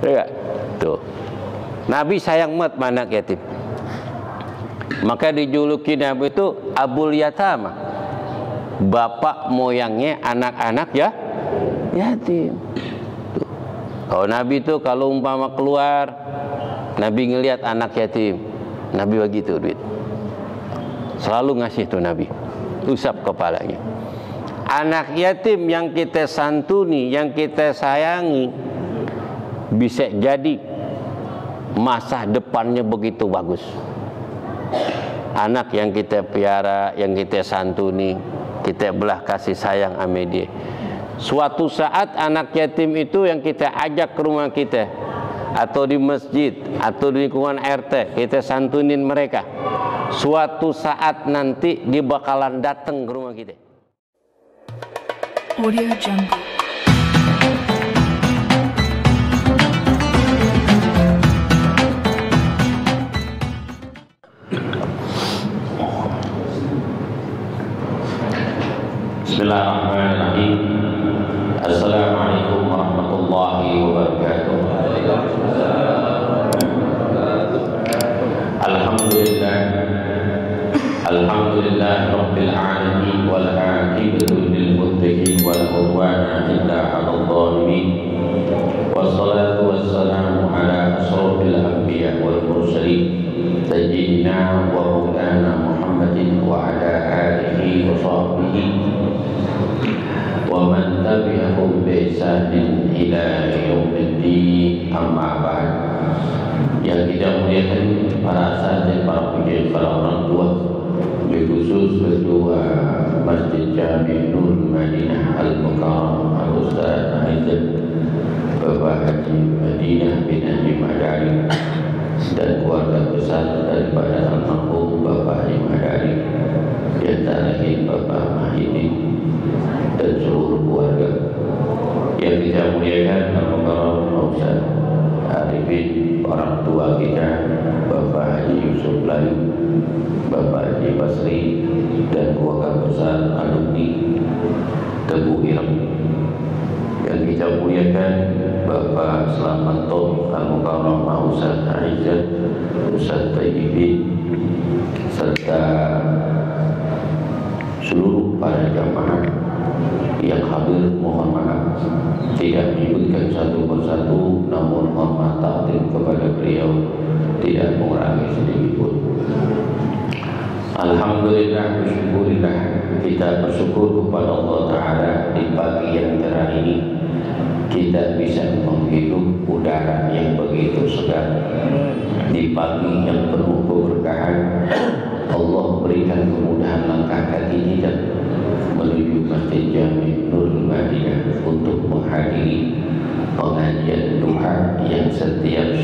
Ya, tuh. Nabi sayang mat anak yatim. Maka dijuluki Nabi itu Abul Yatama. Bapak moyangnya anak-anak ya yatim. Tuh. Kalau Nabi itu kalau umpama keluar, Nabi ngelihat anak yatim, Nabi begitu duit. Selalu ngasih tuh Nabi. Usap kepalanya. Anak yatim yang kita santuni, yang kita sayangi, bisa jadi masa depannya begitu bagus. Anak yang kita piara, yang kita santuni, kita belah kasih sayang sama dia. Suatu saat anak yatim itu yang kita ajak ke rumah kita atau di masjid atau di lingkungan RT, kita santunin mereka suatu saat nanti dia bakalan datang ke rumah kita. Audio Jungle. Bismillahirrahmanirrahim. Assalamualaikum warahmatullahi wabarakatuh. Alhamdulillah الحمد لله رب العالمين والعاقبة للمتقين ولا عدوان إلا على الظالمين والصلاة والسلام على أشرف الأنبياء والمرسلين سيدنا ومولانا محمد وعلى آله وصحبه ومن تبعهم بإحسان إلى يوم الدين أما بعد yang kita muliakan para asatid, para pujian, para orang tua khusus ketua Masjid Jami Nur Madinah Al Mukarram Al Ustaz Aizat Bapak Haji Madinah bin Haji Madari dan keluarga besar daripada almarhum Bapak Haji Madari Ustaz Arifin orang tua kita Bapak Haji Yusuf Layu Bapak Haji Basri dan keluarga besar alumni Teguh Ilm yang kita muliakan Bapak Selamat Tom Al-Mukarramah Ustaz Aizat Ustaz Tayyibin serta seluruh para jamaah yang hadir mohon maaf tidak menyebutkan satu persatu namun takdim kepada beliau tidak mengurangi sedikit pun Alhamdulillah bersyukurillah kita bersyukur kepada Allah Ta'ala di pagi yang cerah ini. Kita bisa menghirup udara yang begitu segar. Di pagi yang penuh keberkahan Allah berikan kemudahan langkah kaki kita menuju Masjid Jami yang setiap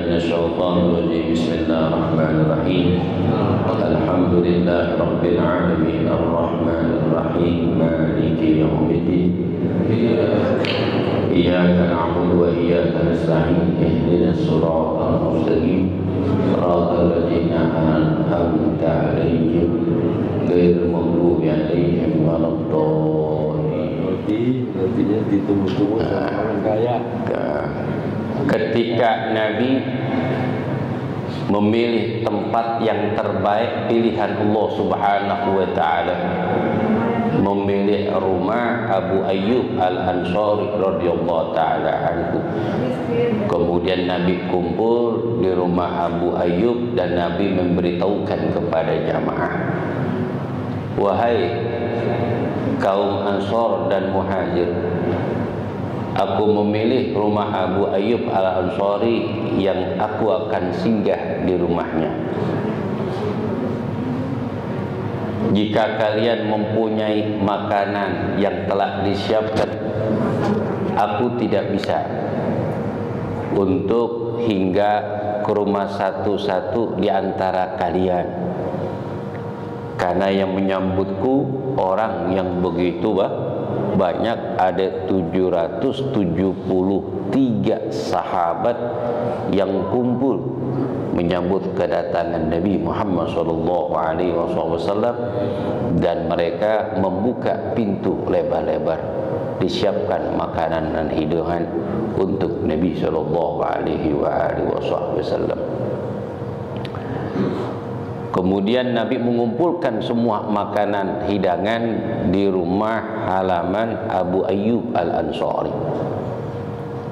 من الشيطان الرجيم بسم الله الرحمن الرحيم الحمد لله رب العالمين الرحمن الرحيم مالك يوم الدين إياك نعبد وإياك نستعين اهدنا الصراط المستقيم صراط الذين أنعمت عليهم غير المغضوب عليهم ولا الضالين nantinya ditunggu-tunggu sama orang kaya ketika Nabi memilih tempat yang terbaik pilihan Allah Subhanahu wa taala. Memilih rumah Abu Ayyub Al-Ansari radhiyallahu taala anhu. Kemudian Nabi kumpul di rumah Abu Ayyub dan Nabi memberitahukan kepada jamaah. Wahai kaum Ansor dan Muhajir Aku memilih rumah Abu Ayyub Al-Ansari yang aku akan singgah di rumahnya. Jika kalian mempunyai makanan yang telah disiapkan, aku tidak bisa untuk hingga ke rumah satu-satu di antara kalian. Karena yang menyambutku orang yang begitu bah, banyak ada 773 sahabat yang kumpul menyambut kedatangan Nabi Muhammad sallallahu alaihi wasallam dan mereka membuka pintu lebar-lebar disiapkan makanan dan hidangan untuk Nabi sallallahu alaihi wasallam Kemudian Nabi mengumpulkan semua makanan hidangan di rumah halaman Abu Ayyub Al-Ansari.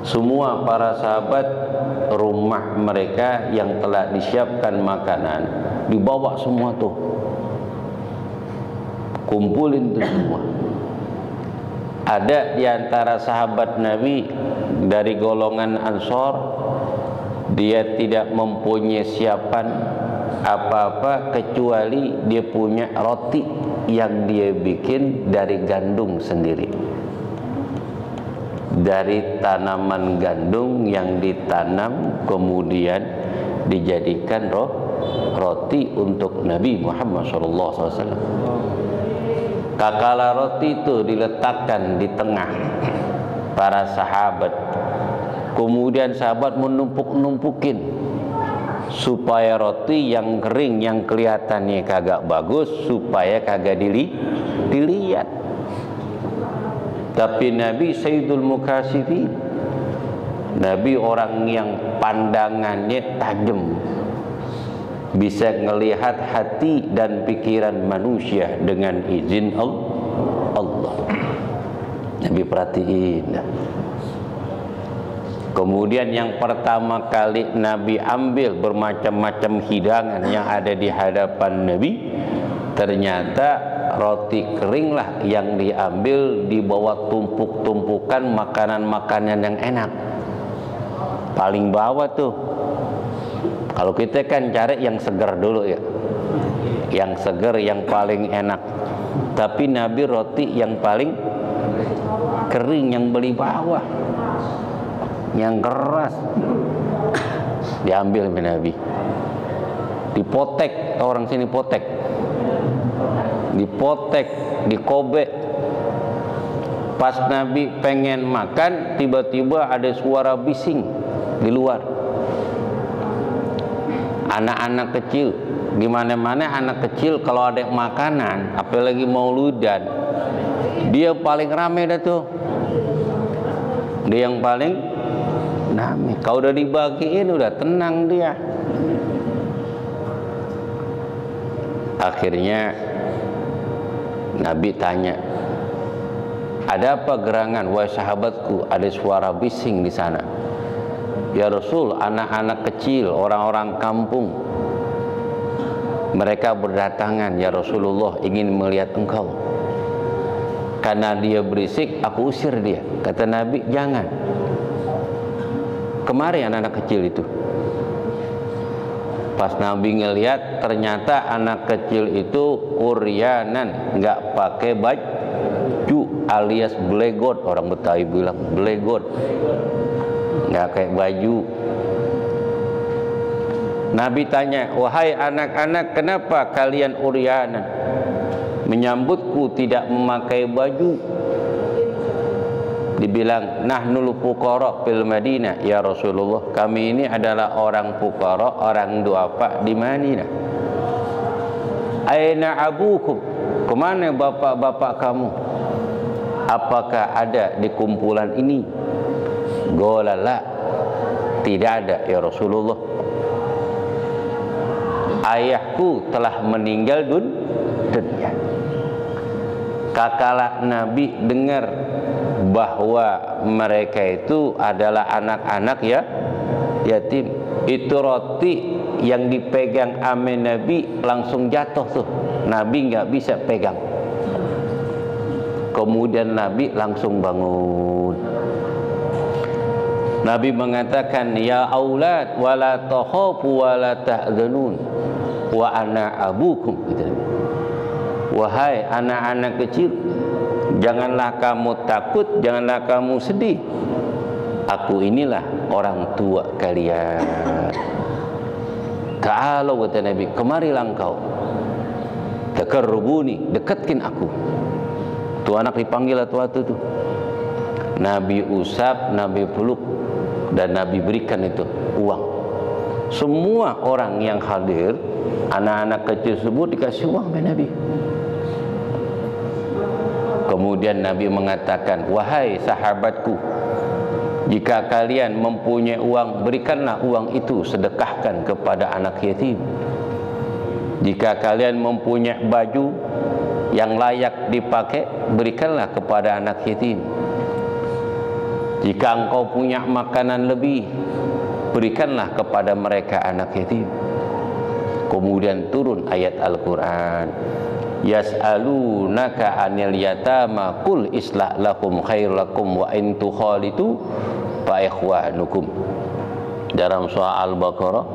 Semua para sahabat rumah mereka yang telah disiapkan makanan dibawa semua tuh. Kumpulin tuh semua. Ada di antara sahabat Nabi dari golongan Ansor dia tidak mempunyai siapan apa-apa kecuali dia punya roti yang dia bikin dari gandum sendiri dari tanaman gandum yang ditanam kemudian dijadikan roh roti untuk Nabi Muhammad SAW. Kakala roti itu diletakkan di tengah para sahabat. Kemudian sahabat menumpuk-numpukin supaya roti yang kering yang kelihatannya kagak bagus supaya kagak dili dilihat. Tapi Nabi Sayyidul Mukasifin Nabi orang yang pandangannya tajam bisa melihat hati dan pikiran manusia dengan izin Allah. Nabi perhatiin Kemudian yang pertama kali Nabi ambil bermacam-macam hidangan yang ada di hadapan Nabi Ternyata roti keringlah yang diambil di bawah tumpuk-tumpukan makanan-makanan yang enak. Paling bawah tuh. Kalau kita kan cari yang segar dulu ya. Yang segar, yang paling enak. Tapi Nabi roti yang paling kering yang beli bawah yang keras. Diambil oleh Nabi. Dipotek orang sini potek. Dipotek dikobek. Pas Nabi pengen makan tiba-tiba ada suara bising di luar. Anak-anak kecil. Di mana-mana anak kecil kalau ada makanan apalagi mauludan dia paling rame dah tuh. Dia yang paling Kau udah dibagiin udah tenang dia. Akhirnya Nabi tanya, ada apa gerangan, wahai sahabatku? Ada suara bising di sana. Ya Rasul, anak-anak kecil, orang-orang kampung, mereka berdatangan, ya Rasulullah ingin melihat engkau. Karena dia berisik, aku usir dia. Kata Nabi, jangan kemari anak-anak kecil itu. Pas Nabi ngelihat ternyata anak kecil itu kuryanan nggak pakai baju alias blegot. Orang Betawi bilang blegot nggak kayak baju. Nabi tanya wahai anak-anak kenapa kalian uryanan? Menyambutku tidak memakai baju dibilang nahnul fuqara fil Madinah. Ya Rasulullah kami ini adalah orang fuqara orang duafa di Madinah. Aina abukum? Kemana bapak-bapak kamu? Apakah ada di kumpulan ini? Golala tidak ada ya Rasulullah. Ayahku telah meninggal dun dunia kakala Nabi dengar bahwa mereka itu adalah anak-anak ya yatim. Itu roti yang dipegang ame Nabi langsung jatuh tuh. Nabi nggak bisa pegang. Kemudian Nabi langsung bangun. Nabi mengatakan ya aulad wala takhafu wala tahzanun wa ana abukum wahai anak-anak kecil Janganlah kamu takut, janganlah kamu sedih. Aku inilah orang tua kalian. Ta'ala kata Nabi, kemarilah engkau. Takarrubuni, dekatkin aku. Tu anak dipanggil atau itu. Nabi usap, Nabi peluk dan Nabi berikan itu uang. Semua orang yang hadir, anak-anak kecil tersebut dikasih uang oleh Nabi. Kemudian Nabi mengatakan, "Wahai sahabatku, jika kalian mempunyai uang, berikanlah uang itu sedekahkan kepada anak yatim. Jika kalian mempunyai baju yang layak dipakai, berikanlah kepada anak yatim. Jika engkau punya makanan lebih, berikanlah kepada mereka anak yatim." Kemudian turun ayat Al-Qur'an yas'alunaka 'anil yatama qul islah lakum khair lakum wa in tukhalitu fa ikhwanukum. Dalam surah Al-Baqarah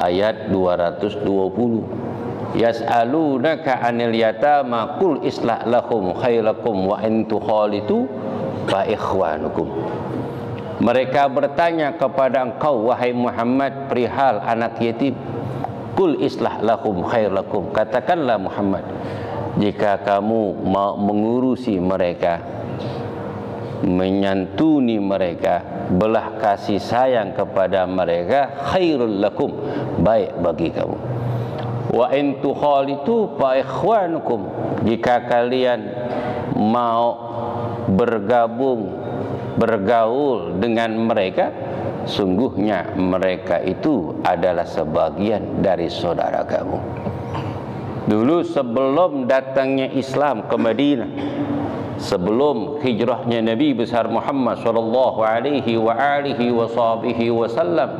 ayat 220 yas'alunaka 'anil yatama qul islah lakum khair lakum wa in tukhalitu fa ikhwanukum. Mereka bertanya kepada engkau wahai Muhammad perihal anak yatim Kul islah lakum khair lakum. Katakanlah Muhammad, jika kamu mau mengurusi mereka, menyantuni mereka, belah kasih sayang kepada mereka, khairul lakum, baik bagi kamu. Wa in tukhalitu fa ikhwanukum. Jika kalian mau bergabung bergaul dengan mereka sungguhnya mereka itu adalah sebagian dari saudara kamu. Dulu sebelum datangnya Islam ke Madinah, sebelum hijrahnya Nabi besar Muhammad sallallahu alaihi wa alihi wasallam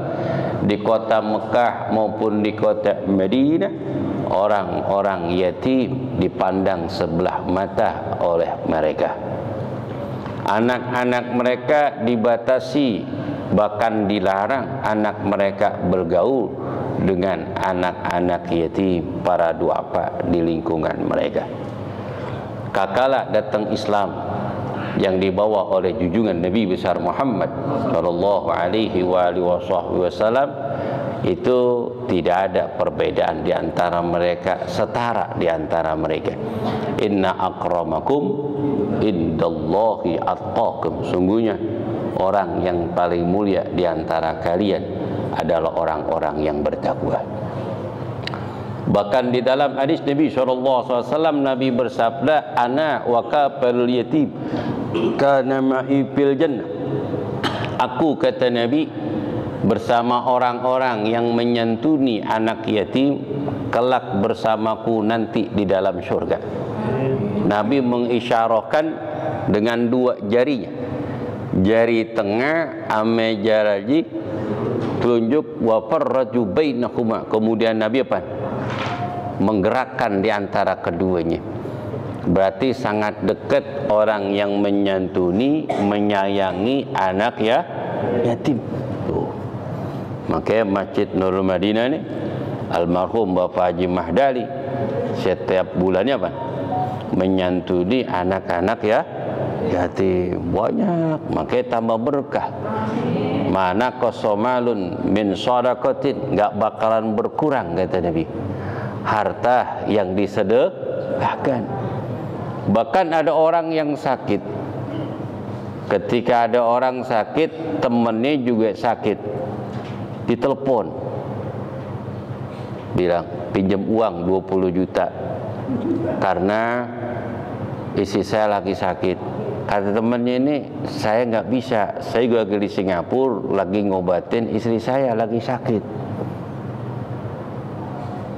di kota Mekah maupun di kota Madinah, orang-orang yatim dipandang sebelah mata oleh mereka. Anak-anak mereka dibatasi bahkan dilarang anak mereka bergaul dengan anak-anak yatim para duafa di lingkungan mereka. Kakala datang Islam yang dibawa oleh junjungan Nabi besar Muhammad sallallahu alaihi wasallam itu tidak ada perbedaan di antara mereka setara di antara mereka inna akramakum indallahi attaqum sungguhnya orang yang paling mulia di antara kalian adalah orang-orang yang bertakwa. Bahkan di dalam hadis Nabi SAW Nabi bersabda ana wa kafal yatim kana ma'i fil jannah. Aku kata Nabi bersama orang-orang yang menyantuni anak yatim kelak bersamaku nanti di dalam syurga. Nabi mengisyarahkan dengan dua jarinya jari tengah ame jaraji tunjuk wa farraju bainahuma kemudian Nabi apa? Menggerakkan di antara keduanya. Berarti sangat dekat orang yang menyantuni menyayangi anak ya yatim. Tuh. Makanya Masjid Nurul Madinah ini almarhum Bapak Haji Mahdali setiap bulannya apa? Menyantuni anak-anak ya yatim banyak makanya tambah berkah. Mana kosomalun min sodakotin nggak bakalan berkurang kata Nabi. Harta yang disedekahkan. Bahkan ada orang yang sakit. Ketika ada orang sakit temennya juga sakit. Ditelepon. Bilang pinjam uang 20 juta. Karena istri saya lagi sakit kata temennya ini saya nggak bisa. Saya juga lagi di Singapura lagi ngobatin istri saya lagi sakit.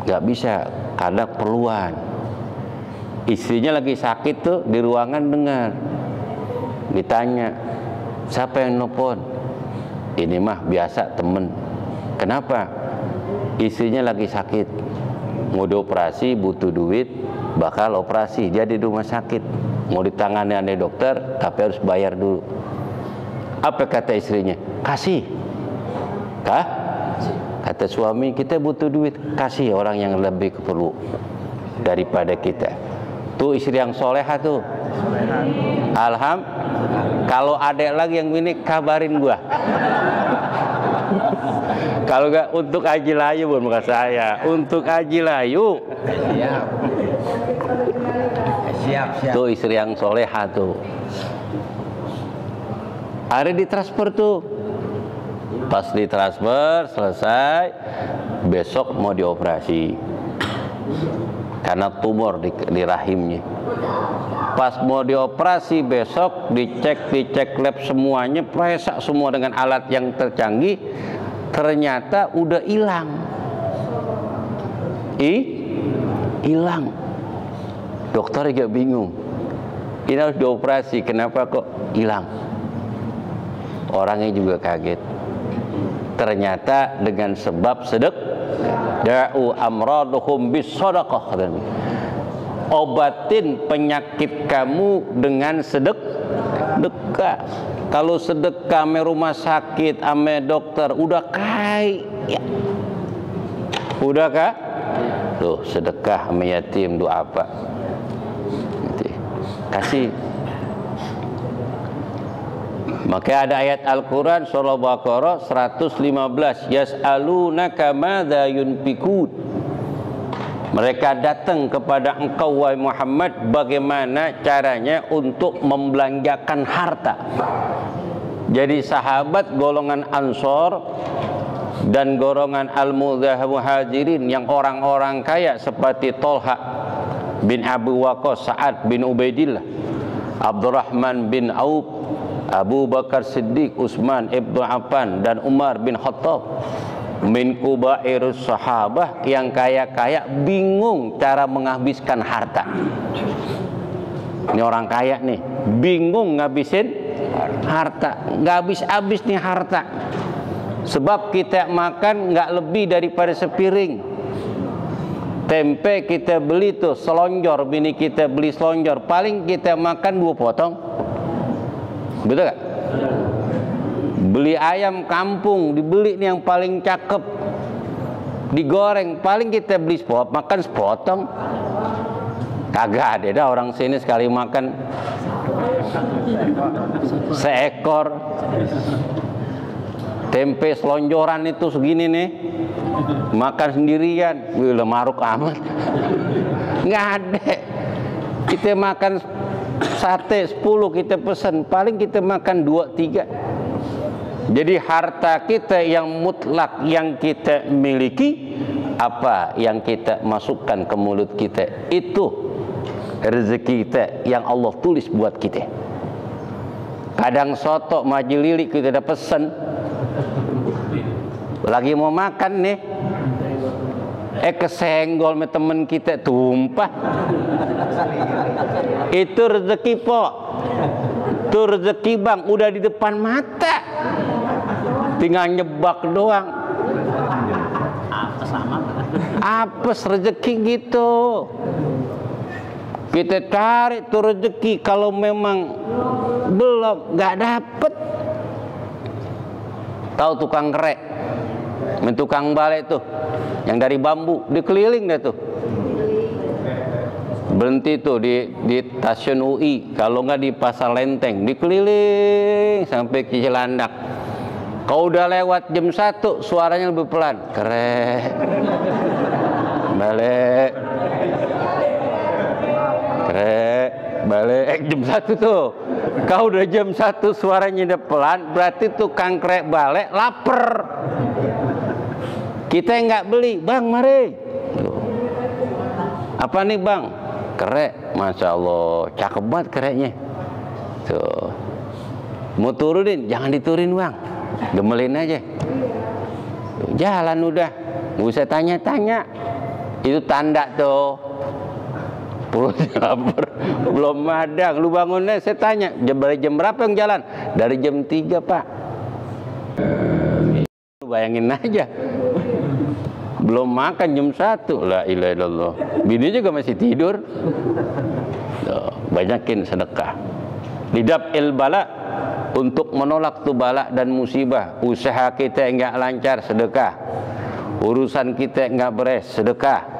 Nggak bisa. Karena perluan istrinya lagi sakit tuh di ruangan dengar. Ditanya siapa yang nelfon? Ini mah biasa temen. Kenapa? Istrinya lagi sakit. Mau dioperasi butuh duit bakal operasi. Jadi di rumah sakit mau ditangani oleh dokter tapi harus bayar dulu. Apa kata istrinya? Kasih. Kah kata suami kita butuh duit. Kasih orang yang lebih perlu daripada kita. Tuh istri yang soleha tuh. Alham kalau ada lagi yang ini kabarin gua. Kalau enggak untuk Aji Layu bukan saya. Untuk Aji Layu Siap, siap. tuh istri yang soleha tuh. Hari ditransfer tuh. Pas ditransfer selesai besok mau dioperasi. Karena tumor di, di rahimnya. Pas mau dioperasi besok dicek dicek lab semuanya periksa semua dengan alat yang tercanggih ternyata udah hilang. Ih hilang dokter juga bingung. Ini harus dioperasi kenapa kok hilang? Orangnya juga kaget. Ternyata dengan sebab sedek da'u amraduhum bis obatin penyakit kamu dengan sedek sedekah kalau sedekah ame rumah sakit ame dokter udah kaya udah kah tuh sedekah ame yatim doa apa. Kasih. Maka ada ayat Al-Quran surah Baqarah 115 Yas'alunaka madha yunfikun. Mereka datang kepada engkau wahai Muhammad bagaimana caranya untuk membelanjakan harta. Jadi sahabat golongan Ansor dan golongan Al-Muhajirin yang orang-orang kaya seperti Tolha bin Abu Waqqas, Sa'ad bin Ubaidillah, Abdurrahman bin Auf, Abu Bakar Siddiq, Utsman ibnu Affan dan Umar bin Khattab min kubairus sahabah yang kaya-kaya bingung cara menghabiskan harta. Ini orang kaya nih, bingung ngabisin harta, nggak habis-habis nih harta. Sebab kita makan nggak lebih daripada sepiring. Tempe kita beli tuh selonjor, bini kita beli selonjor, paling kita makan dua potong. Betul gak? Beli ayam kampung, dibeli nih yang paling cakep. Digoreng, paling kita beli sepot, makan sepotong. Kagak ada dah orang sini sekali makan seekor tempe selonjoran itu segini nih makan sendirian. Wih maruk amat. Nggak ada. Kita makan sate 10 kita pesan paling kita makan 2 3 jadi harta kita yang mutlak yang kita miliki apa yang kita masukkan ke mulut kita? Itu rezeki kita yang Allah tulis buat kita. Kadang soto lilik kita udah pesen lagi mau makan nih. Eh kesenggol sama temen kita tumpah. Itu rezeki po itu rezeki bang. Udah di depan mata. Tinggal nyebak doang. Apes rezeki gitu. Kita cari tuh rezeki kalau memang belum nggak dapet. Tahu tukang kerek tukang balik tuh. Yang dari bambu dikeliling deh tuh. Berhenti tuh di di stasiun UI kalau nggak di pasar Lenteng dikeliling sampai ke Cilandak. Kau udah lewat jam satu suaranya lebih pelan. Kerek balik. Kerek balik. Eh, jam satu tuh. Kau udah jam satu suaranya udah pelan, berarti tukang krek balik lapar. Kita yang nggak beli, bang mari. Apa nih bang? Kerek, masya Allah, cakep banget kereknya. Tuh. Mau turunin, jangan diturunin bang, gemelin aja. Jalan udah, nggak usah tanya-tanya. Itu tanda tuh. Perutnya lapar, belum madang. Lu bangunnya, saya tanya, jam, dari jam berapa yang jalan? Dari jam 3 pak. Bayangin aja. Belum makan jam 1. La ilaha illallah. Bini juga masih tidur. Tuh, banyakin sedekah. Lidab il bala untuk menolak tu bala dan musibah. Usaha kita enggak lancar sedekah. Urusan kita enggak beres sedekah.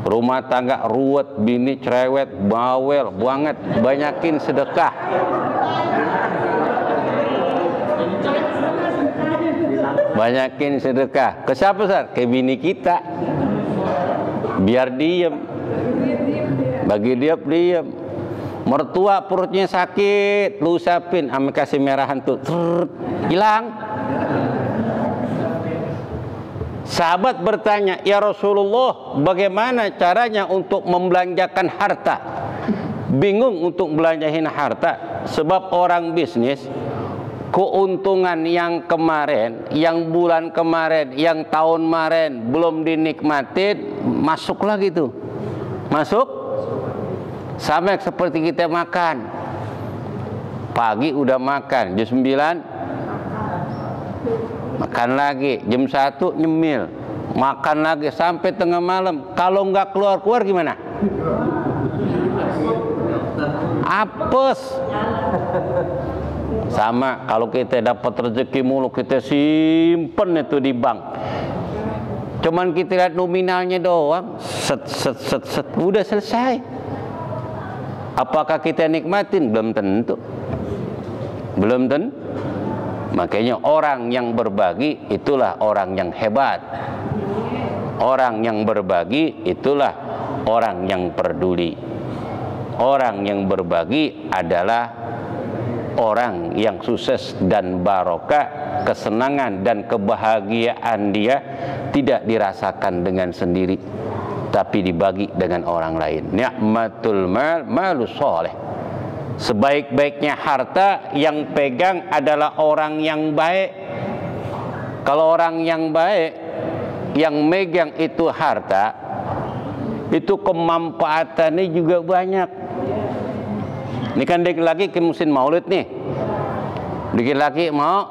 Rumah tangga ruwet, bini cerewet, bawel banget, banyakin sedekah. Banyakin sedekah. Ke siapa, Sar? Ke bini kita. Biar diem. Bagi dia diem. Mertua perutnya sakit, lu usapin, ame kasih merahan tuh, Trrrt, hilang. Sahabat bertanya, "Ya Rasulullah, bagaimana caranya untuk membelanjakan harta?" Bingung untuk belanjahin harta sebab orang bisnis keuntungan yang kemarin, yang bulan kemarin, yang tahun kemarin belum dinikmatin, masuk lagi tuh. Masuk? Sama seperti kita makan. Pagi udah makan, jam 9 makan lagi, jam 1 nyemil. Makan lagi sampai tengah malam. Kalau nggak keluar-keluar gimana? Apes. Sama kalau kita dapat rezeki mulu kita simpen itu di bank. Cuman kita lihat nominalnya doang, set set set set udah selesai. Apakah kita nikmatin? Belum tentu. Belum tentu. Makanya orang yang berbagi itulah orang yang hebat. Orang yang berbagi itulah orang yang peduli. Orang yang berbagi adalah orang yang sukses dan barokah, kesenangan dan kebahagiaan dia tidak dirasakan dengan sendiri tapi dibagi dengan orang lain. Ni'matul mal malus soleh. Sebaik-baiknya harta yang pegang adalah orang yang baik. Kalau orang yang baik yang megang itu harta, itu kemanfaatannya juga banyak. Ini kan dikit lagi ke musim maulid nih. Dikit lagi mau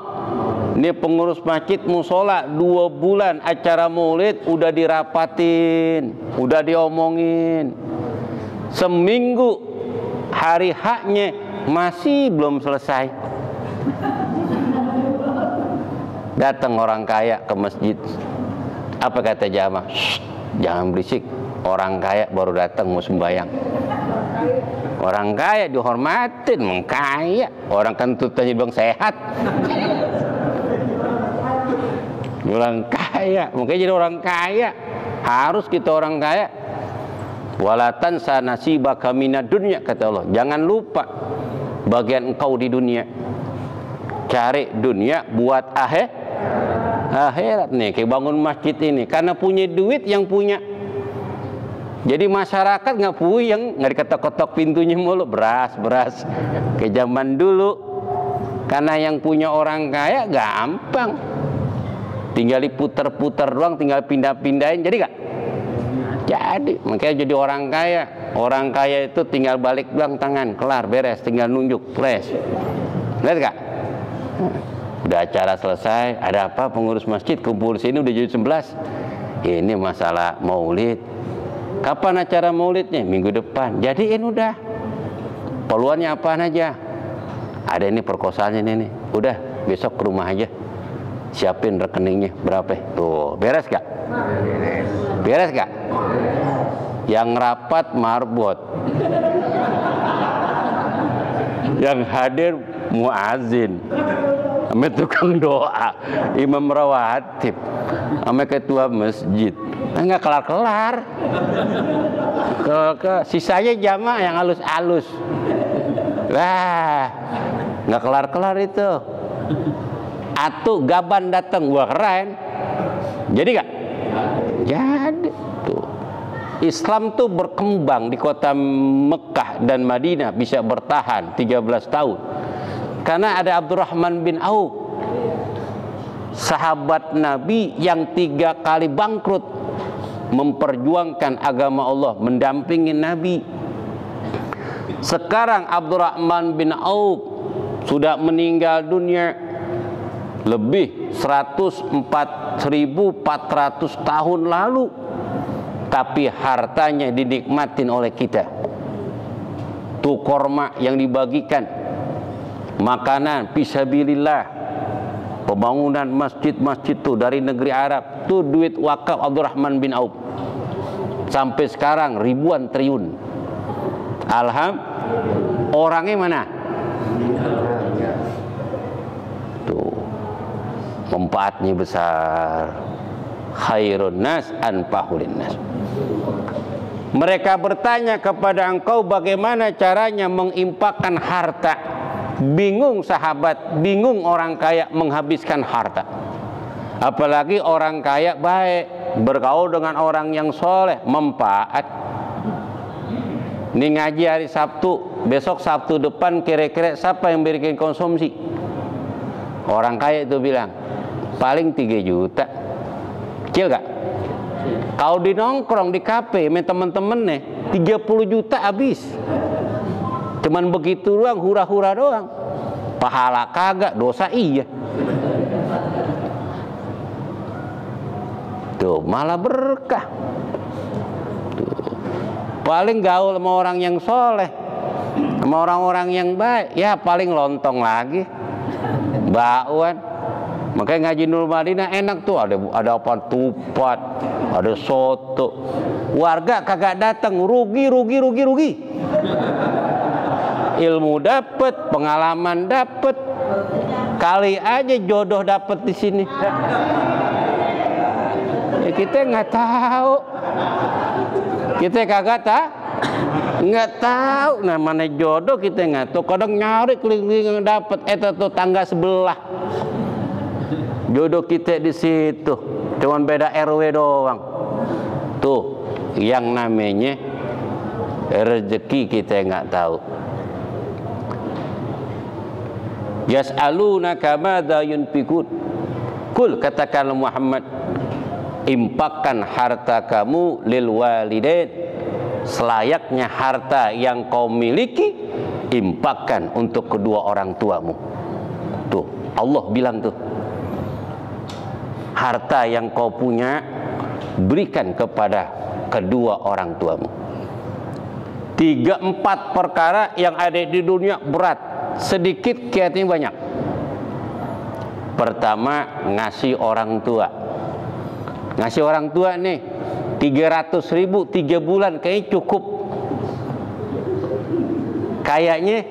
ini pengurus masjid musola dua bulan acara maulid udah dirapatin, udah diomongin. Seminggu hari haknya masih belum selesai. Datang orang kaya ke masjid. Apa kata jamaah? Jangan berisik. Orang kaya baru datang mau sembayang. Orang kaya dihormatin, mengkaya. Orang kentutannya bilang sehat. Orang kaya mungkin jadi orang kaya. Harus kita orang kaya. Walatan sanasiba kamina dunia kata Allah. Jangan lupa bagian engkau di dunia. Cari dunia buat akhir akhirat nih. Kayak bangun masjid ini. Karena punya duit yang punya jadi masyarakat nggak puyeng nggak diketok-ketok pintunya mulu. Beras beras. Ke zaman dulu. Karena yang punya orang kaya gampang. Tinggal diputer-puter doang tinggal pindah-pindahin. Jadi gak? jadi makanya jadi orang kaya. Orang kaya itu tinggal balik doang tangan. Kelar beres. Tinggal nunjuk press lihat gak? udah acara selesai ada apa pengurus masjid kumpul sini udah jadi 11 ini masalah maulid kapan acara maulidnya? minggu depan. Jadiin udah. Peluannya apa aja? Ada ini perkosaannya ini nih udah besok ke rumah aja. Siapin rekeningnya. Berapa? Tuh beres gak? Beres gak? Yang rapat marbot. Yang hadir muazin sama tukang doa imam rawatib sama ketua masjid enggak kelar-kelar ke, ke sisanya jamaah yang halus-halus Lah, nggak kelar-kelar itu. Atu gaban datang, wah keren. Jadi gak? Jadi tuh. Islam tuh berkembang di kota Mekah dan Madinah bisa bertahan 13 tahun. Karena ada Abdurrahman bin Auf sahabat Nabi yang tiga kali bangkrut memperjuangkan agama Allah, mendampingi Nabi. Sekarang Abdurrahman bin Auf sudah meninggal dunia lebih 104.400 tahun lalu. Tapi hartanya dinikmatin oleh kita. Tuh korma yang dibagikan makanan fisabilillah. Pembangunan masjid-masjid tuh dari negeri Arab tuh duit wakaf Abdurrahman bin Auf. Sampai sekarang ribuan triliun alham orangnya mana? Tuh manfaatnya besar. Khairun nas anfahulin nas. Mereka bertanya kepada engkau bagaimana caranya mengimpakkan harta bingung sahabat bingung orang kaya menghabiskan harta. Apalagi orang kaya baik bergaul dengan orang yang soleh mempaat. Ini ngaji hari Sabtu besok Sabtu depan kira-kira siapa yang berikan konsumsi? Orang kaya itu bilang paling 3 juta. Kecil gak? kalau di nongkrong di kafe temen-temen nih 30 juta habis cuman begitu doang hura-hura doang. Pahala kagak dosa iya. Tuh malah berkah. Tuh. paling gaul sama orang yang soleh sama orang-orang yang baik. Ya paling lontong lagi. Bakwan. Makanya ngaji Nur Madinah enak tuh. Ada ada apa? Tupat ada soto. Warga kagak datang. Rugi rugi rugi rugi ilmu dapat pengalaman dapat kali aja jodoh dapat di sini. Ya kita nggak tahu. Kita kagak tahu nggak tahu. Namanya jodoh kita nggak tahu. Kadang nyari keliling dapat eta tuh tangga sebelah. Jodoh kita di situ. Cuman beda RW doang. Tuh yang namanya rezeki kita nggak tahu yas'alunaka madza yunfikun. Kul katakan Muhammad impakkan harta kamu lil walidain. Selayaknya harta yang kau miliki impakkan untuk kedua orang tuamu. Tuh Allah bilang tuh harta yang kau punya berikan kepada kedua orang tuamu. Tiga empat perkara yang ada di dunia berat sedikit kiatnya banyak. Pertama ngasih orang tua. Ngasih orang tua nih 300 ribu 3 bulan kayaknya cukup. Kayaknya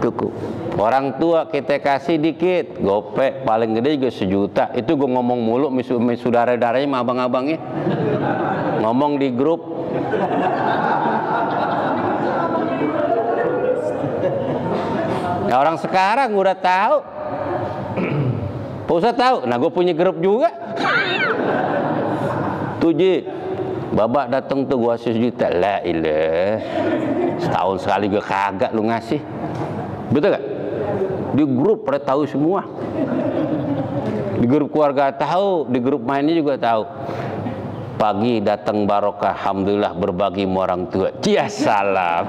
cukup. Orang tua kita kasih dikit gopek paling gede juga sejuta. Itu gue ngomong mulu saudara-saudaranya sama abang-abangnya. Ngomong di grup Nah, orang sekarang udah tahu. Pusat tahu. Nah, gue punya grup juga. Tuji, babak datang tuh gua kasih juta. La ilah. Setahun sekali gue kagak lu ngasih. Betul gak? Di grup pada tahu semua. Di grup keluarga tahu, di grup mainnya juga tahu. Pagi datang barokah, alhamdulillah berbagi sama orang tua. Cia salam.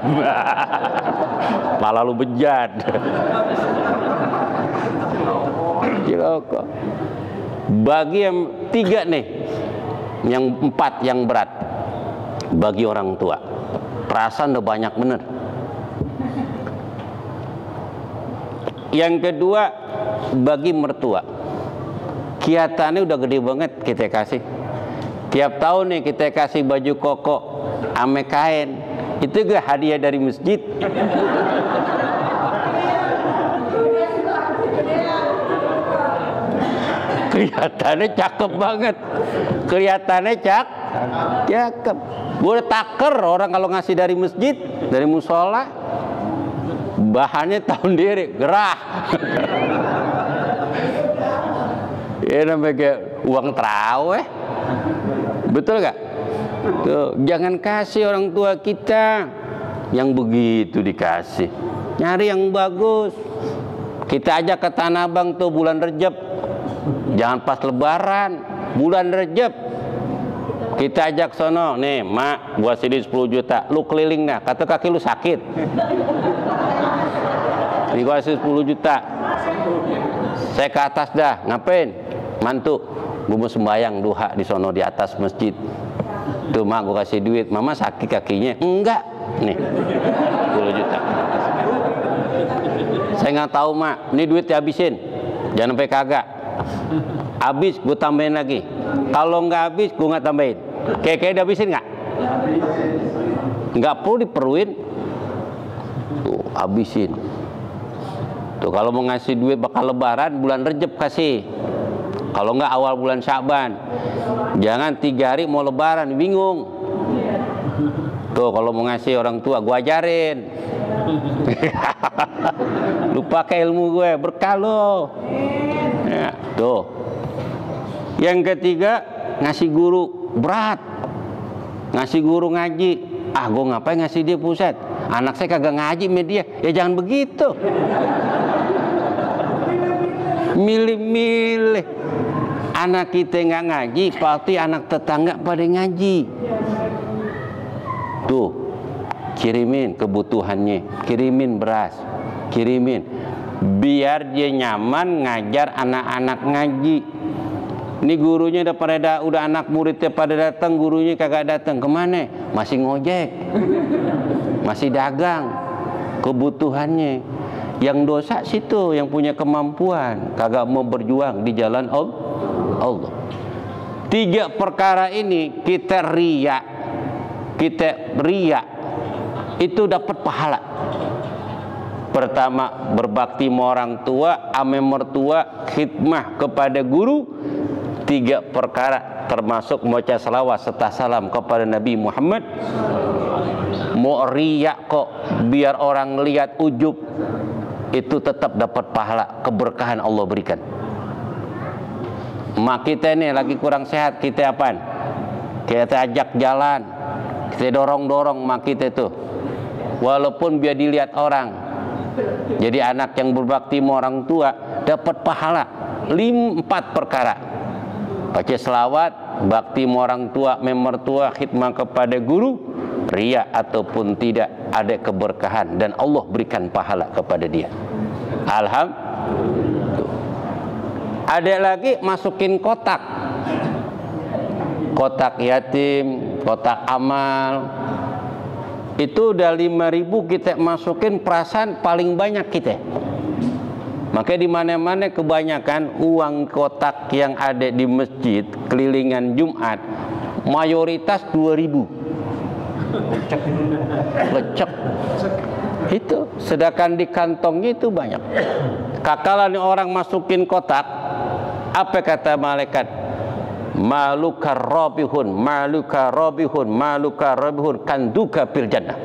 Malah lu bejat. Bagi yang tiga nih, yang empat yang berat bagi orang tua. Perasaan udah banyak bener. Yang kedua bagi mertua. Kiatannya udah gede banget kita kasih. Tiap tahun nih kita kasih baju koko ame kain. Itu juga hadiah dari masjid. Kelihatannya cakep banget. Kelihatannya cak, cakep. Gue taker orang kalau ngasih dari masjid, dari musola. bahannya tahun diri gerah ya namanya kayak uang terawih betul gak tuh jangan kasih orang tua kita yang begitu dikasih. Nyari yang bagus. Kita ajak ke Tanah Abang tuh bulan Rejab. Jangan pas lebaran bulan Rejab. Kita ajak sono nih mak gua sini 10 juta. Lu keliling dah kata kaki lu sakit. Ini gua kasih 10 juta. Saya ke atas dah ngapain? Mantu gua mau sembayang duha di sono di atas masjid. Tuh mak gua kasih duit. Mama sakit kakinya. Enggak. Nih. 10 juta. Saya nggak tahu mak. Ini duit dihabisin. Jangan sampai kagak. Habis gue tambahin lagi. Kalau nggak habis gue nggak tambahin. Kayak kayak dihabisin nggak? Nggak perlu diperluin. Tuh habisin. Tuh kalau mau ngasih duit bakal lebaran bulan rejeb kasih kalau nggak awal bulan syaban jangan tiga hari mau lebaran bingung. Tuh kalau mau ngasih orang tua gue ajarin. Lu pakai ilmu gue berkah lo. Ya, tuh. Yang ketiga ngasih guru berat. Ngasih guru ngaji. Ah gue ngapain ngasih dia pusat? Anak saya kagak ngaji media ya jangan begitu. Milih-milih anak kita nggak ngaji pasti anak tetangga pada ngaji. Tuh kirimin kebutuhannya kirimin beras kirimin. Biar dia nyaman ngajar anak-anak ngaji. Ini gurunya udah pada udah anak muridnya pada datang gurunya kagak datang. Ke mana? Masih ngojek. Masih dagang. Kebutuhannya. Yang dosa situ yang punya kemampuan. Kagak mau berjuang di jalan Allah tiga perkara ini kita riak. Kita riak. Itu dapat pahala. Pertama berbakti sama orang tua ame mertua khidmah kepada guru. Tiga perkara termasuk membaca salawat serta salam kepada Nabi Muhammad. Mau riak kok biar orang lihat ujub. Itu tetap dapat pahala keberkahan Allah berikan mak kita ini lagi kurang sehat kita apaan? Kita ajak jalan kita dorong-dorong mak kita itu walaupun biar dilihat orang jadi anak yang berbakti sama orang tua dapat pahala lima empat perkara. Baca selawat bakti sama orang tua memertua khidmah kepada guru ria ataupun tidak ada keberkahan. Dan Allah berikan pahala kepada dia. Alhamdulillah ada lagi masukin kotak. Kotak yatim kotak amal. Itu udah 5000 kita masukin perasaan paling banyak kita. Maka di mana-mana kebanyakan uang kotak yang ada di masjid kelilingan Jumat mayoritas 2000 lecek. Itu sedangkan di kantongnya itu banyak. Kakalan orang masukin kotak apa kata malaikat? Maluka robihun maluka robihun maluka robihun kanduka fil jannah.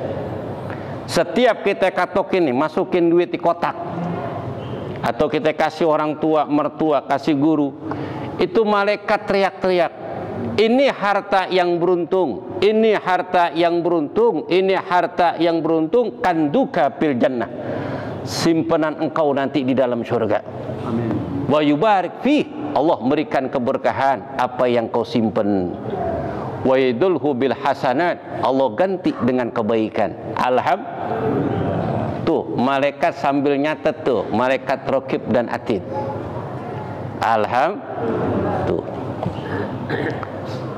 Setiap kita katokin nih masukin duit di kotak. Atau kita kasih orang tua mertua kasih guru. Itu malaikat teriak-teriak ini harta yang beruntung ini harta yang beruntung ini harta yang beruntung kanduka fil jannah. Simpanan engkau nanti di dalam surga. Amin. Wa yubarik fi Allah memberikan keberkahan apa yang kau simpan wa yadulhu bil hasanat. Allah ganti dengan kebaikan. Alham. Tuh malaikat sambil nyatet tuh malaikat rokib dan atid. Alham. Tuh.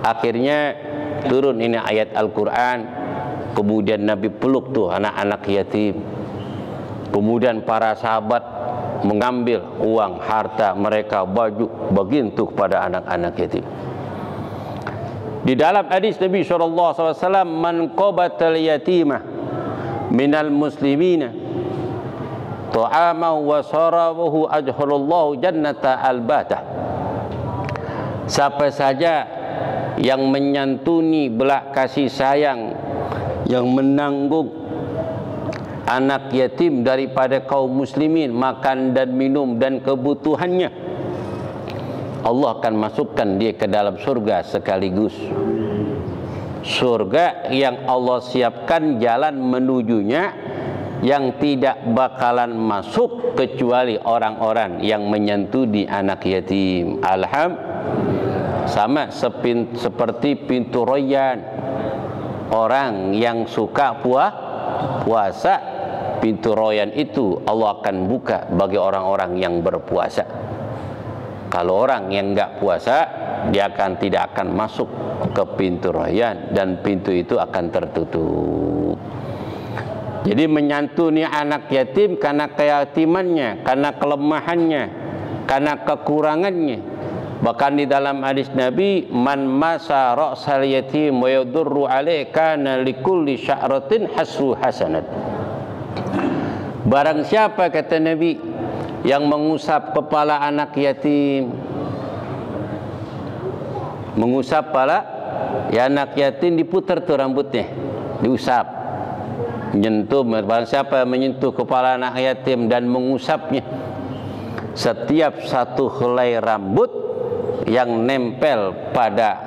Akhirnya turun ini ayat Al-Quran. Kemudian Nabi peluk tuh anak-anak yatim. Kemudian para sahabat mengambil uang harta mereka baju begitu kepada anak-anak yatim. Di dalam hadis Nabi SAW man qabatal yatimah minal muslimina ta'amahu wa sarabahu ajhulullahu jannata al-batah. Siapa saja yang menyantuni belak kasih sayang yang menanggung anak yatim daripada kaum muslimin makan dan minum dan kebutuhannya. Allah akan masukkan dia ke dalam surga sekaligus. Surga yang Allah siapkan jalan menujunya yang tidak bakalan masuk kecuali orang-orang yang menyentuh di anak yatim. Alham sama seperti pintu royan. Orang yang suka puah puasa pintu royan itu Allah akan buka bagi orang-orang yang berpuasa. Kalau orang yang enggak puasa dia akan tidak akan masuk ke pintu royan dan pintu itu akan tertutup. Jadi menyantuni anak yatim karena keyatimannya, karena kelemahannya, karena kekurangannya. Bahkan di dalam hadis Nabi, man masa ra'sal yatim wa yadurru alaihi kana likulli sya'ratin hasru hasanat. Barang siapa kata Nabi yang mengusap kepala anak yatim mengusap kepala ya anak yatim diputar tuh rambutnya diusap. Menyentuh barang siapa menyentuh kepala anak yatim dan mengusapnya setiap satu helai rambut yang nempel pada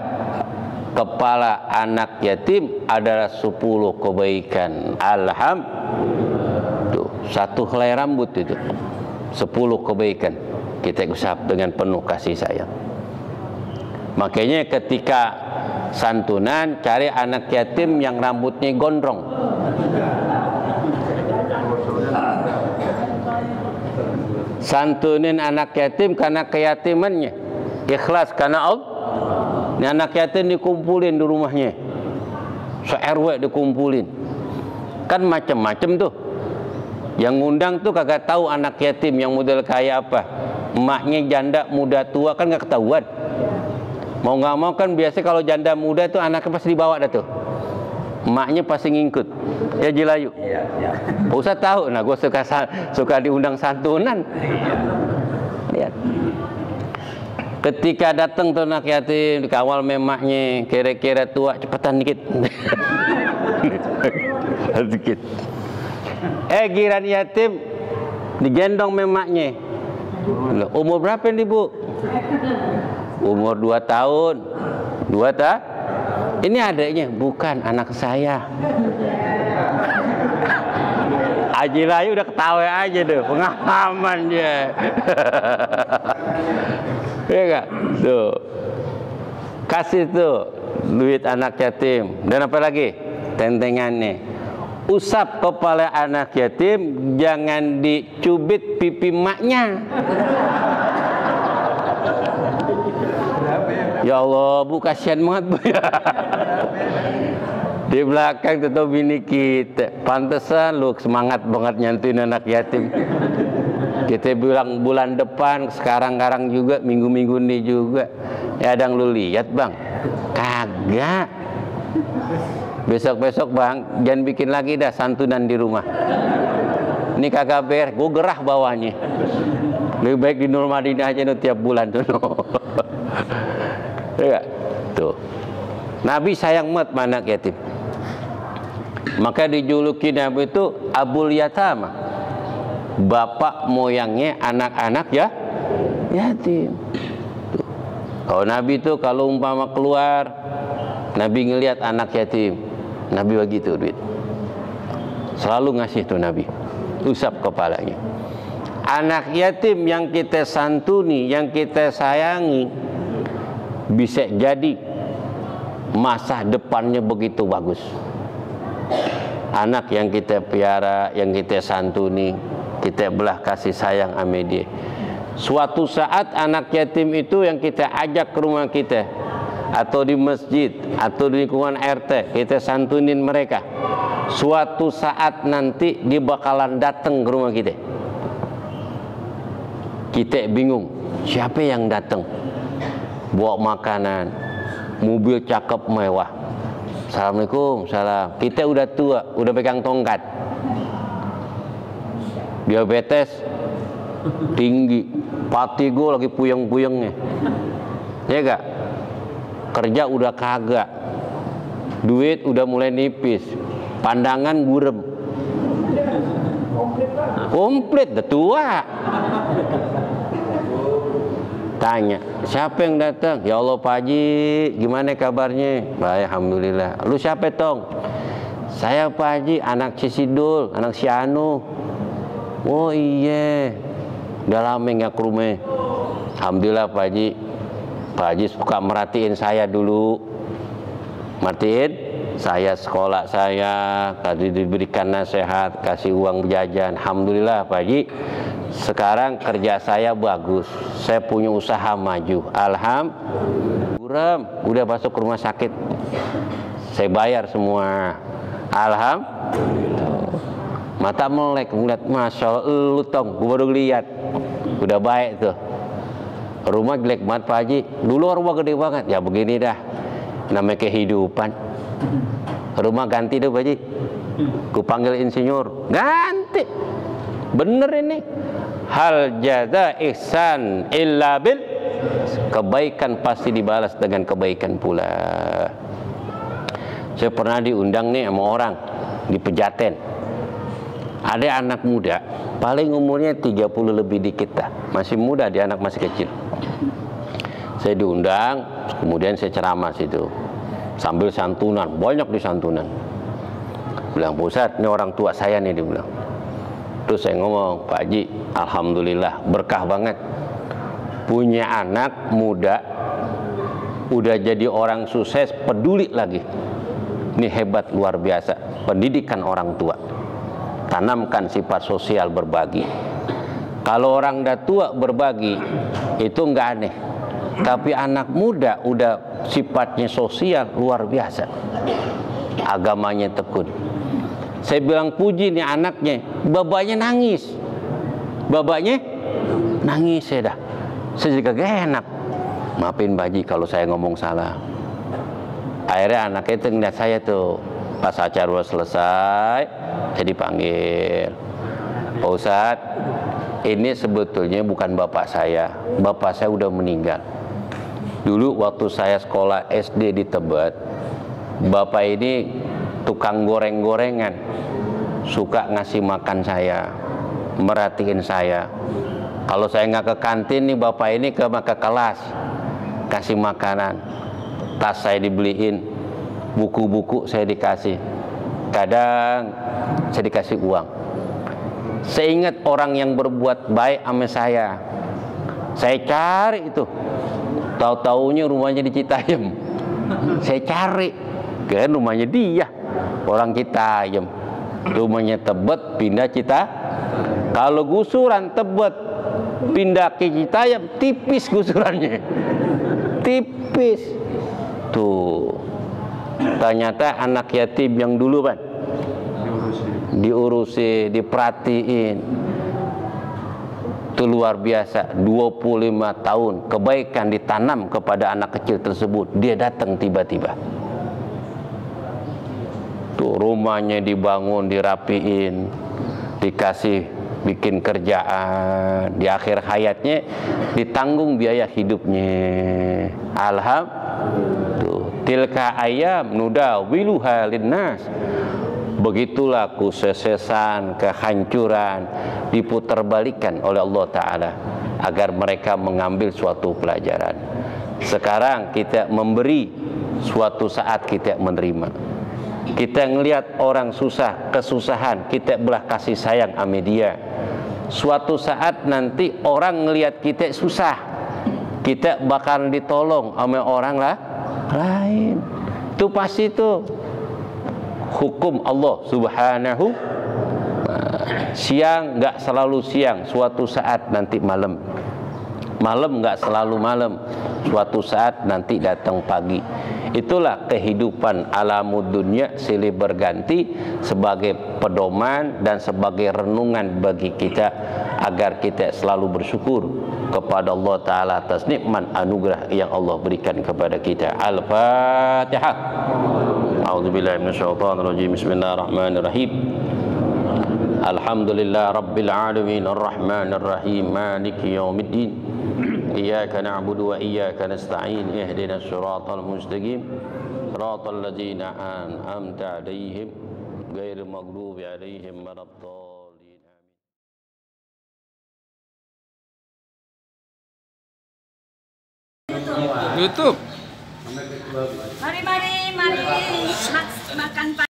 kepala anak yatim adalah sepuluh kebaikan. Alham tuh satu helai rambut itu. Sepuluh kebaikan. Kita usap dengan penuh kasih sayang. Makanya ketika santunan cari anak yatim yang rambutnya gondrong. Santunin anak yatim karena keyatimannya. Ikhlas karena Allah. Ini anak yatim dikumpulin di rumahnya. Se RW dikumpulin. Kan macam-macam tuh yang ngundang tuh kagak tahu anak yatim yang model kayak apa. Emaknya janda muda tua kan nggak ketahuan. Mau nggak mau kan biasa kalau janda muda tuh anaknya pasti dibawa dah tuh. Emaknya pasti ngikut. Ya Jilayu. Iya, iya. Ustaz tahu? Nah gue suka suka diundang santunan. Lihat ketika datang tuh anak yatim dikawal memaknya kira-kira tua cepetan dikit. Dikit eh giran yatim digendong memaknya umur berapa nih bu umur 2 tahun 2 tak ini adanya bukan anak saya. Haji Layu udah ketawa aja deh, pengalaman dia. Iya enggak? Tuh. Kasih tuh duit anak yatim. Dan apa lagi? Tentengannya. Usap kepala anak yatim, jangan dicubit pipi maknya. Ya Allah, bu kasihan banget bu ya. Di belakang tetap bini kita. Pantesan lu semangat banget nyantuin anak yatim. Kita bilang bulan depan, sekarang-karang juga, minggu-minggu ini juga. Ya ada lu lihat bang. Kagak. Besok-besok bang, jangan bikin lagi dah santunan di rumah. Ini kagak ber, gue gerah bawahnya. Lebih baik di Nur Madinah aja no, tiap bulan tuh. Ya, tuh. Nabi sayang mat anak yatim. Maka dijuluki Nabi itu Abul Yatama. Bapak moyangnya anak-anak ya yatim. Kalau Nabi itu kalau umpama keluar, Nabi ngelihat anak yatim, Nabi begitu duit. Selalu ngasih tuh Nabi, usap kepalanya. Anak yatim yang kita santuni, yang kita sayangi, bisa jadi masa depannya begitu bagus. Anak yang kita piara, yang kita santuni, kita belah kasih sayang sama. Suatu saat anak yatim itu yang kita ajak ke rumah kita atau di masjid atau di lingkungan RT, kita santunin mereka. Suatu saat nanti dia bakalan datang ke rumah kita. Kita bingung, siapa yang datang? bawa makanan, mobil cakep mewah. Assalamualaikum, salam. Kita udah tua, udah pegang tongkat. Diabetes tinggi, pati gue lagi puyeng-puyengnya. Ya gak? Kerja udah kagak. Duit udah mulai nipis. Pandangan gurem. Komplit dah tua. Tanya, siapa yang datang? Ya Allah Pak Haji, gimana kabarnya? Baik, Alhamdulillah. Lu siapa tong? Saya Pak Haji, anak Cisidul, anak si Anu. Oh iya, udah lama nggak ke rumah. Alhamdulillah Pak Haji. Pak Haji suka merhatiin saya dulu. Merhatiin saya sekolah saya, tadi diberikan nasihat, kasih uang jajan. Alhamdulillah Pak Haji. Sekarang kerja saya bagus. Saya punya usaha maju. Alhamdulillah. Udah masuk rumah sakit. Saya bayar semua. Alhamdulillah. Mata melek ngeliat, Masya Allah, lu tong, gue baru lihat. Udah baik tuh. Rumah jelek banget Pak Haji. Dulu rumah gede banget. Ya begini dah. Namanya kehidupan. Rumah ganti deh Pak Haji. Ku panggil insinyur. Ganti. Bener ini. Hal jaza ihsan illa bil kebaikan pasti dibalas dengan kebaikan pula. Saya pernah diundang nih sama orang di Pejaten. Ada anak muda, paling umurnya 30 lebih dikit dah. Masih muda, dia anak masih kecil. Saya diundang, kemudian saya ceramah situ. Sambil santunan, banyak di santunan. Bilang, Pusat, ini orang tua saya nih, dia bilang. Terus saya ngomong, Pak Haji, Alhamdulillah, berkah banget. Punya anak muda, udah jadi orang sukses, peduli lagi. Ini hebat, luar biasa. Pendidikan orang tua. Tanamkan sifat sosial berbagi. Kalau orang dah tua berbagi, itu enggak aneh. Tapi anak muda udah sifatnya sosial luar biasa. Agamanya tekun. Saya bilang puji nih anaknya, babanya nangis. Babanya nangis saya dah. Saya juga gak enak. Maafin Baji kalau saya ngomong salah. Akhirnya anaknya itu ngeliat saya tuh. Pas acara selesai, saya dipanggil. Pak Ustadz, ini sebetulnya bukan bapak saya. Bapak saya udah meninggal. Dulu waktu saya sekolah SD di Tebet, bapak ini tukang goreng-gorengan. Suka ngasih makan saya, merhatiin saya. Kalau saya nggak ke kantin nih bapak ini ke ke kelas kasih makanan. Tas saya dibeliin, buku-buku saya dikasih. Kadang saya dikasih uang. Saya ingat orang yang berbuat baik sama saya. Saya cari itu. Tahu-taunya rumahnya di Citayam. Saya cari. Kan rumahnya dia. Orang Citayam. Rumahnya Tebet pindah Cita. Kalau gusuran Tebet pindah ke Citayam tipis gusurannya. Tipis. Tuh. Ternyata anak yatim yang dulu kan diurusi, diperhatiin. Itu luar biasa. 25 tahun kebaikan ditanam kepada anak kecil tersebut. Dia datang tiba-tiba. Tuh rumahnya dibangun, dirapiin, dikasih bikin kerjaan. Di akhir hayatnya ditanggung biaya hidupnya. Alhamdulillah. Tilka ayam nuda wiluha linnas. Begitulah kesuksesan, kehancuran diputarbalikkan oleh Allah Ta'ala agar mereka mengambil suatu pelajaran. Sekarang kita memberi, suatu saat kita menerima. Kita ngelihat orang susah, kesusahan, kita belah kasih sayang sama dia. Suatu saat nanti orang ngelihat kita susah, kita bakal ditolong sama orang lah lain. Itu pasti itu hukum Allah Subhanahu siang nggak selalu siang suatu saat nanti malam malam nggak selalu malam suatu saat nanti datang pagi itulah kehidupan alamud dunia silih berganti sebagai pedoman dan sebagai renungan bagi kita agar kita selalu bersyukur kepada Allah Ta'ala atas nikmat anugerah yang Allah berikan kepada kita. Al-Fatihah. A'udzubillahiminasyaitanirrajim Bismillahirrahmanirrahim. Alhamdulillah Rabbil Alamin Ar-Rahmanirrahim Maliki Yawmiddin إياك نعبد وإياك نستعين اهدنا الصراط المستقيم صراط الذين أنعمت عليهم غير المغلوب عليهم من الضالين YouTube. Mari mari mari makan.